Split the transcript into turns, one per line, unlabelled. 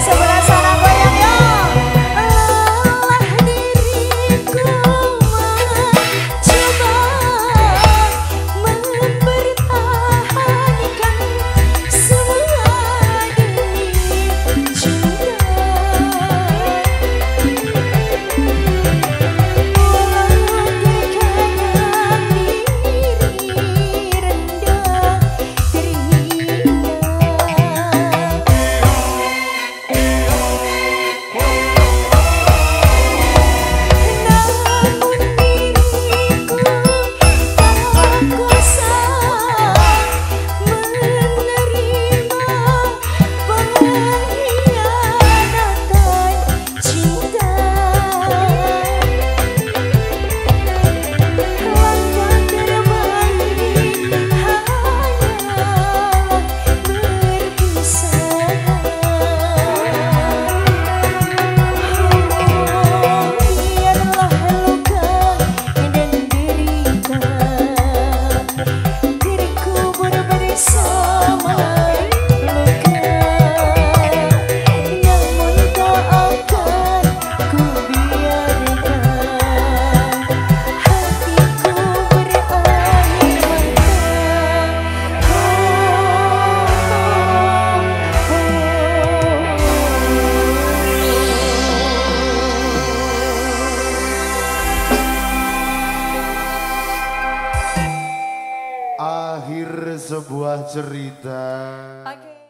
segurança.
cerita. Oke.
Okay.